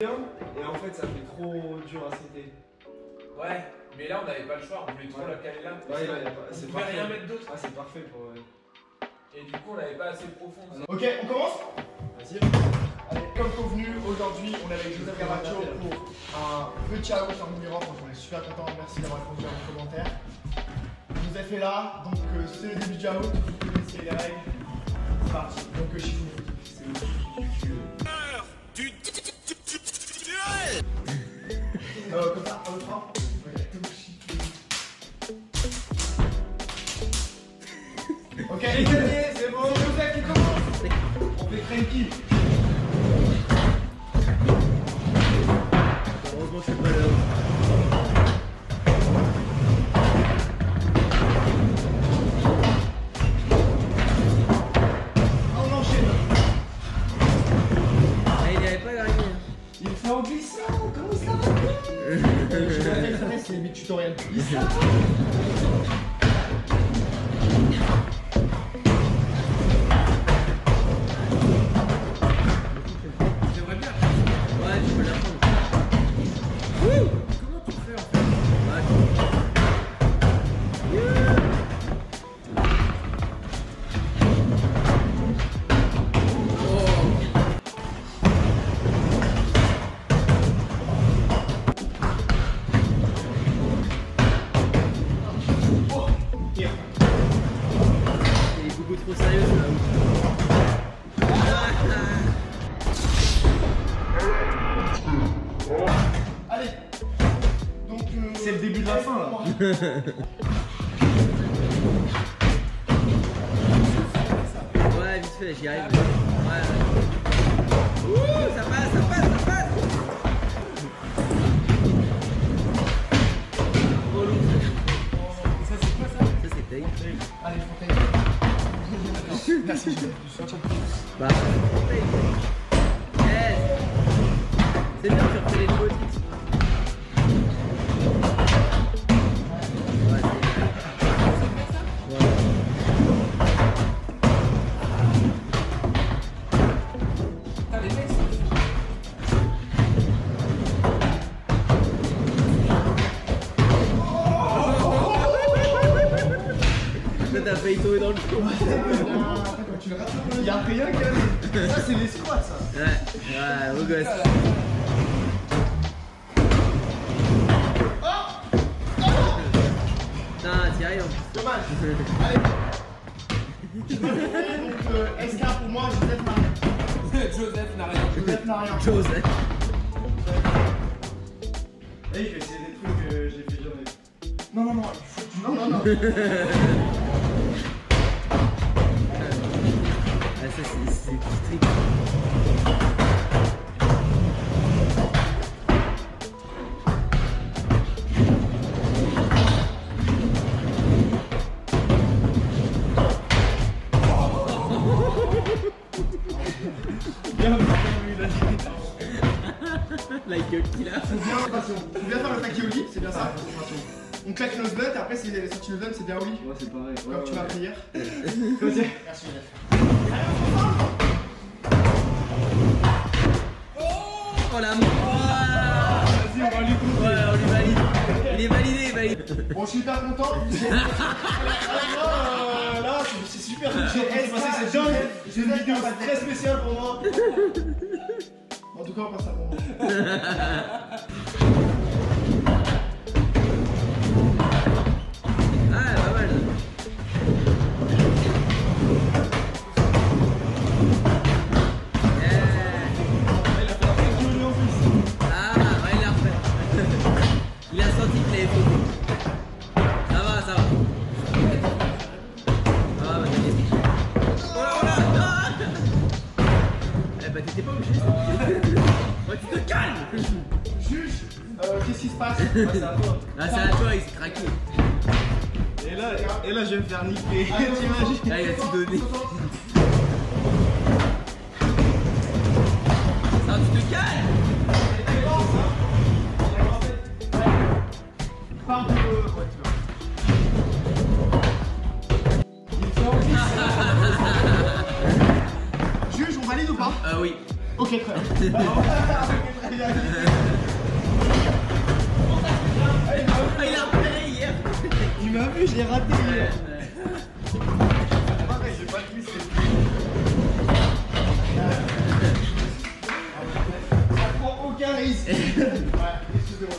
Et en fait, ça fait trop dur à sauter. Ouais, mais là on n'avait pas le choix, on voulait trop Ouais. la caler là. Ouais, on c'est pouvait parfait. rien mettre d'autre. Ah, c'est parfait pour. Et du coup on n'avait pas assez profond. Ok, on commence? Vas-y. Allez, comme convenu, aujourd'hui, on est avec Joseph Garacho pour un petit challenge en numéro donc on est super content, merci d'avoir répondu à vos commentaires. Joseph est là, donc euh, c'est le début du out, vous connaissez les règles. C'est parti, donc euh, chiffre c'est Euh. Ok, Les gagné, c'est bon. Joseph qui commence On fait cranky. 是。Trop sérieux là. Allez. Donc, euh, C'est le début de la fin, là. Ouais, vite fait, j'y arrive. Ouais, ouais. Ouh, ça passe, ça passe, ça passe. Bah, yes. C'est bien, tu refais les titres. T'as failli tomber dans le trou. Il y a rien qui Ça, c'est les squats, ça. Ouais, ouais, beau gosse. Putain, t'y arrives en plus. Dommage. Allez. Donc, euh, SK pour moi, Joseph n'a rien? Joseph n'a rien. Joseph n'a rien. Joseph. Et il fait essayer des trucs que j'ai fait jamais. Non, non, non. il faut que tu- Non, non, non. ça, c'est c'est. La gueule qu'il a. Faut bien. Faut bien faire le c'est bien ça. On claque nos blunt, après, c'est les sorties nos blunt, c'est bien lit. Ouais, c'est pareil. Comme Ouais, tu ouais. m'as appris hier. Vas-y. Merci, Oh la Vas-y, on va lui couper. Ouais, on lui valide. Il est validé, il est validé. Bon, je suis hyper content. Euh, Là, c'est- super. J'ai C'est dingue. J'ai une vidéo très spéciale pour moi. En tout cas, on passe à bon. se passe c'est à toi. Là, c'est à toi, il se craque. Et là, et là, je vais me faire niquer. Ah, T'imagines Là, il a tout donné. Non, tu te calmes Juge, on valide ou pas Euh oui. Ok, très bien. Il a repéré hier. Il m'a vu, je l'ai raté hier. Pareil, j'ai pas vu, c'est. Ça prend aucun risque. Ouais, excusez-moi.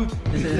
This is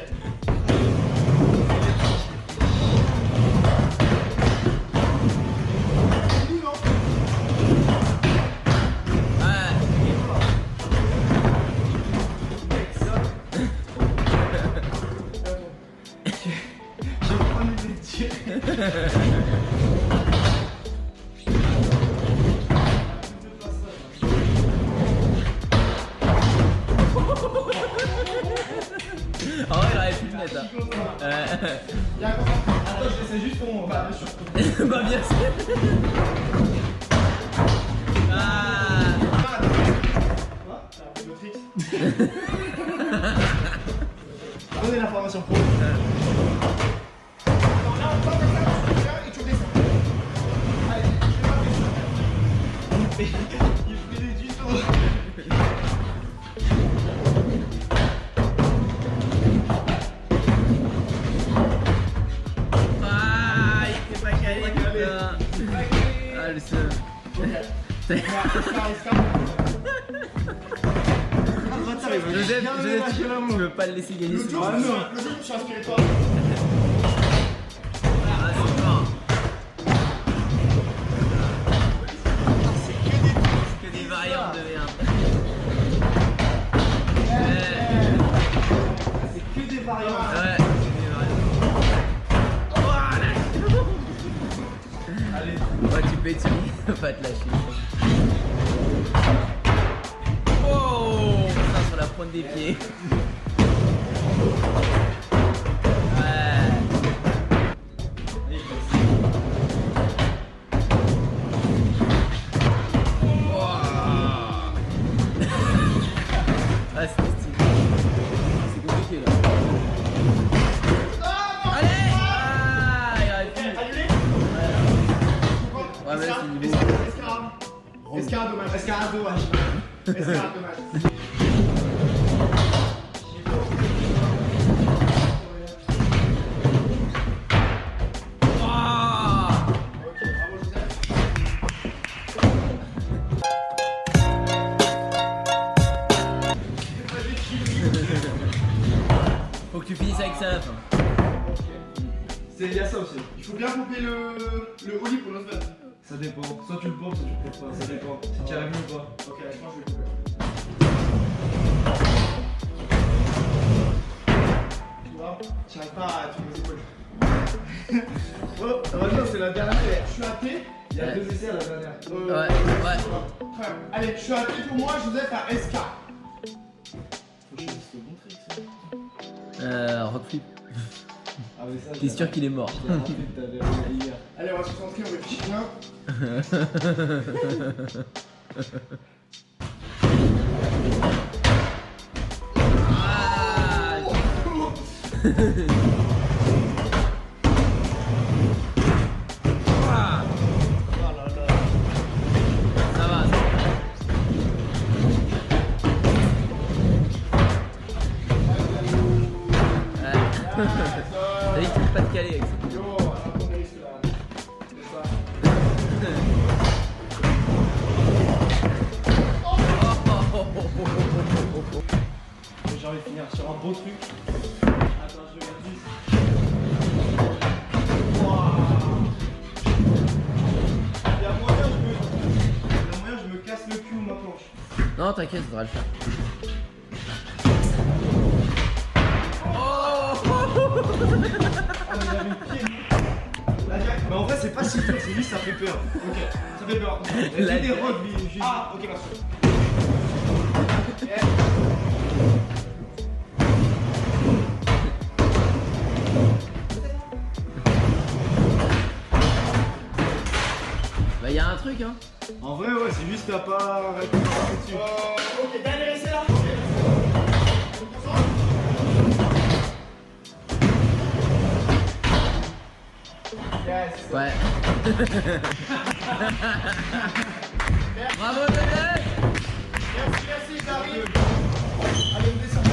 Je Joseph, Joseph, tu veux pas le laisser gagner. Le jour. Faut que tu finisses avec ça. C'est il y a ça aussi. Il faut bien couper le, le holly pour l'autre Ça dépend. Soit tu le pompes, soit tu le pompes pas. Ça dépend. Si tu arrives ou pas. Ok, je pense que je vais couper. Oh, heureusement, c'est la dernière. Je suis à T. Il y a deux essais à la dernière. Euh, Ouais, ouais. Très bien. Allez, je suis à T pour moi, Joseph à SK. Faut que je fasse le bon trick, ça. Euh, Rockflip. Ah, mais ça. T'es sûr qu'il est mort. Allez, on va se concentrer, on réfléchit bien. Ah, Ah. C'est ça. J'ai envie de finir sur un beau truc. Attends, je regarde juste. Il y a moyen, je me casse le cul ou ma planche. Non, t'inquiète, ça devrait le faire. C'est juste ça fait peur. Ok, ça fait peur. Il y La a des rods, lui. Ah, ok, merci. Bah, y a un truc, hein. En vrai, ouais, c'est juste t'as pas arrêté de dessus. Euh, ok, dernier essai là. Ok. Yes. Ouais. Bravo, Joseph Merci, merci, j'arrive. Allez, on descend.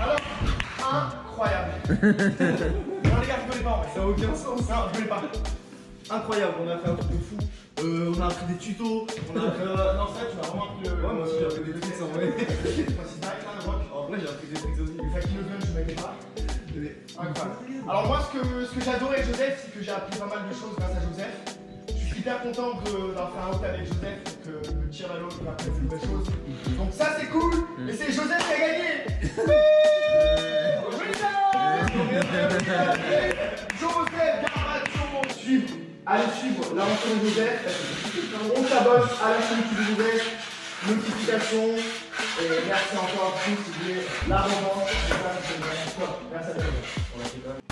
Alors, incroyable. non, les gars, je voulais pas en fait. Ça a aucun sens. Non, je voulais pas. Incroyable, on a fait un truc de fou. Euh, on a appris des tutos. On a appris. Euh, non, c'est vrai, tu m'as vraiment appris le. Ouais, moi aussi, j'ai appris des trucs en vrai. C'est dingue, là, le rock. En vrai, j'ai appris des trucs aussi. Le Fakino Gun, je m'aimais pas. Incroyable. Alors, moi, ce que, ce que j'adorais avec Joseph, c'est que j'ai appris pas mal de choses grâce à Joseph. Je suis hyper content d'avoir fait un out avec Joseph, que le tir à l'autre, on a appris de belles choses. Donc, ça, c'est cool. Et c'est Joseph qui a gagné. Joseph Garbacho, suivre. Allez suivre l'aventure de Joseph. On s'abonne à la chaîne YouTube de Joseph. Notification. Et merci encore à tous, l'arrogance, c'est ça, c'est le Merci à tous.